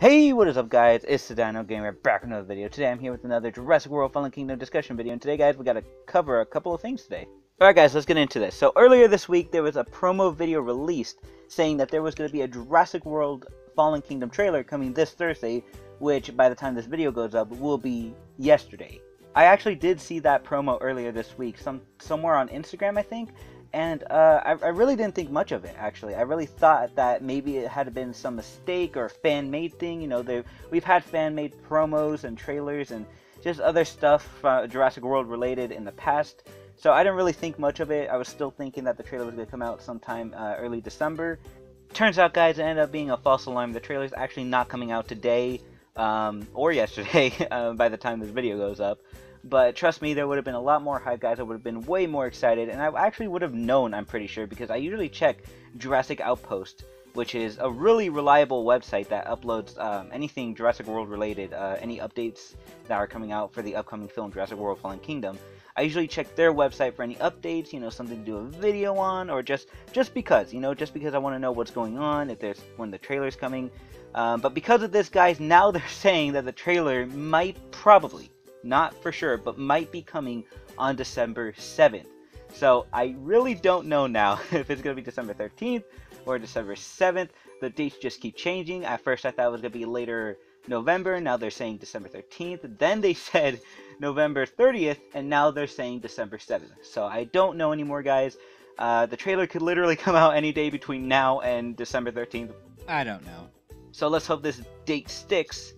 Hey, what is up guys? It's the Dino Gamer back with another video. Today I'm here with another Jurassic World Fallen Kingdom discussion video, and today guys we gotta cover a couple of things today. Alright guys, let's get into this. So earlier this week there was a promo video released saying that there was going to be a Jurassic World Fallen Kingdom trailer coming this Thursday, which by the time this video goes up will be yesterday. I actually did see that promo earlier this week, some somewhere on Instagram I think, and uh, I, I, really didn't think much of it actually. I really thought that maybe it had been some mistake or fan made thing you know we've had fan made promos and trailers and just other stuff uh, jurassic world related in the past. So i didn't really think much of it. I was still thinking that the trailer was going to come out sometime uh, early december. Turns out guys it ended up being a false alarm. The trailer is actually not coming out today um, or yesterday uh, by the time this video goes up but trust me, there would have been a lot more hype, guys. I would have been way more excited, and I actually would have known, I'm pretty sure, because I usually check Jurassic Outpost, which is a really reliable website that uploads um, anything Jurassic World related, uh, any updates that are coming out for the upcoming film Jurassic World Fallen Kingdom. I usually check their website for any updates, you know, something to do a video on, or just just because, you know, just because I want to know what's going on, if there's when the trailer's coming. Um, but because of this, guys, now they're saying that the trailer might probably not for sure, but might be coming on December 7th. So I really don't know now if it's going to be December 13th or December 7th. The dates just keep changing. At first I thought it was going to be later November. Now they're saying December 13th. Then they said November 30th, and now they're saying December 7th. So I don't know anymore, guys. Uh, the trailer could literally come out any day between now and December 13th. I don't know. So let's hope this date sticks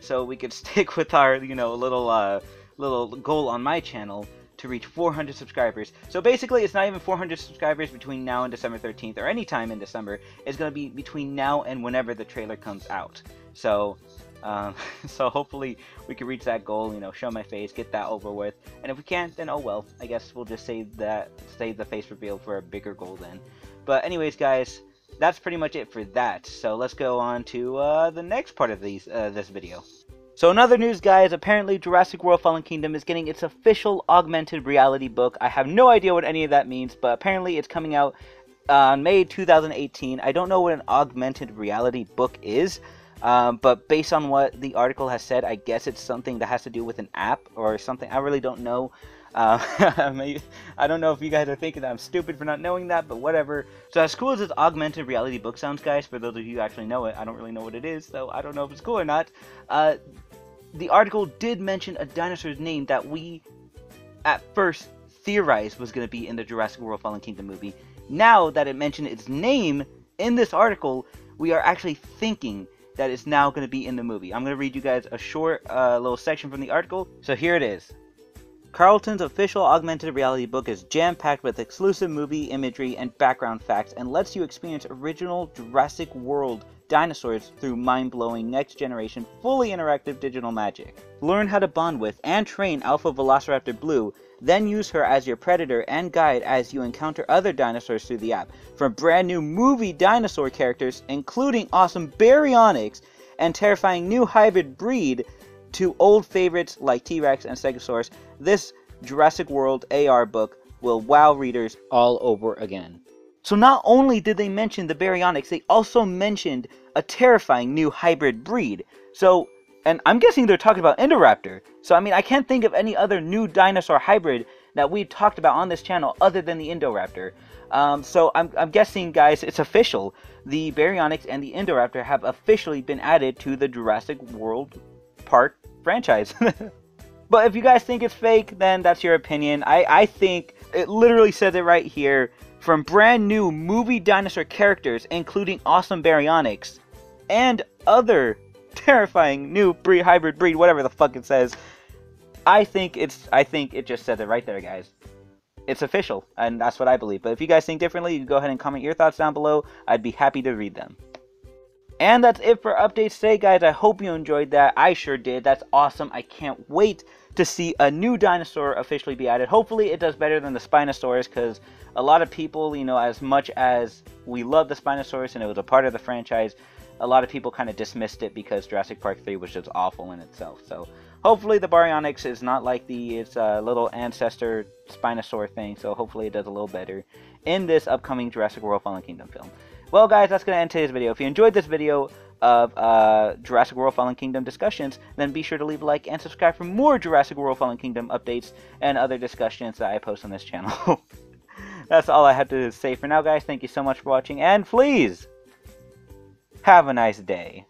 so we could stick with our, you know, little uh, little goal on my channel to reach 400 subscribers. So basically, it's not even 400 subscribers between now and December 13th, or any time in December. It's going to be between now and whenever the trailer comes out. So, um, so hopefully we can reach that goal. You know, show my face, get that over with. And if we can't, then oh well. I guess we'll just save that, save the face reveal for a bigger goal then. But anyways, guys, that's pretty much it for that. So let's go on to uh, the next part of these uh, this video. So another news, guys, apparently Jurassic World Fallen Kingdom is getting its official augmented reality book. I have no idea what any of that means, but apparently it's coming out on uh, May 2018. I don't know what an augmented reality book is, um, but based on what the article has said, I guess it's something that has to do with an app or something. I really don't know. Uh, I don't know if you guys are thinking that I'm stupid for not knowing that, but whatever. So as cool as this augmented reality book sounds, guys, for those of you who actually know it, I don't really know what it is, so I don't know if it's cool or not. Uh, the article did mention a dinosaur's name that we, at first, theorized was going to be in the Jurassic World Fallen Kingdom movie. Now that it mentioned its name in this article, we are actually thinking that it's now going to be in the movie. I'm going to read you guys a short uh, little section from the article. So here it is. Carlton's official augmented reality book is jam packed with exclusive movie imagery and background facts and lets you experience original Jurassic World dinosaurs through mind blowing next generation fully interactive digital magic. Learn how to bond with and train Alpha Velociraptor Blue, then use her as your predator and guide as you encounter other dinosaurs through the app. From brand new movie dinosaur characters, including awesome baryonyx and terrifying new hybrid breed to old favorites like T Rex and Stegosaurus, this Jurassic World AR book will wow readers all over again. So not only did they mention the baryonyx, they also mentioned a terrifying new hybrid breed. So, and I'm guessing they're talking about Indoraptor. So I mean, I can't think of any other new dinosaur hybrid that we've talked about on this channel other than the Indoraptor. Um, so I'm, I'm guessing, guys, it's official. The Baryonyx and the Indoraptor have officially been added to the Jurassic World Park franchise. but if you guys think it's fake, then that's your opinion. I, I think it literally says it right here. From brand new movie dinosaur characters, including awesome baryonyx, and other terrifying new breed, hybrid breed, whatever the fuck it says. I think it's. I think it just says it right there, guys. It's official, and that's what I believe. But if you guys think differently, you can go ahead and comment your thoughts down below. I'd be happy to read them. And that's it for updates today, guys. I hope you enjoyed that. I sure did. That's awesome. I can't wait to see a new dinosaur officially be added. Hopefully, it does better than the Spinosaurus, because a lot of people, you know, as much as we love the Spinosaurus and it was a part of the franchise, a lot of people kind of dismissed it because Jurassic Park 3 was just awful in itself. So hopefully the Baryonyx is not like the its uh, little ancestor Spinosaur thing. So hopefully it does a little better in this upcoming Jurassic World Fallen Kingdom film. Well, guys, that's going to end today's video. If you enjoyed this video, of uh, Jurassic World Fallen Kingdom discussions, then be sure to leave a like and subscribe for more Jurassic World Fallen Kingdom updates and other discussions that I post on this channel. That's all I have to say for now, guys. Thank you so much for watching, and please have a nice day.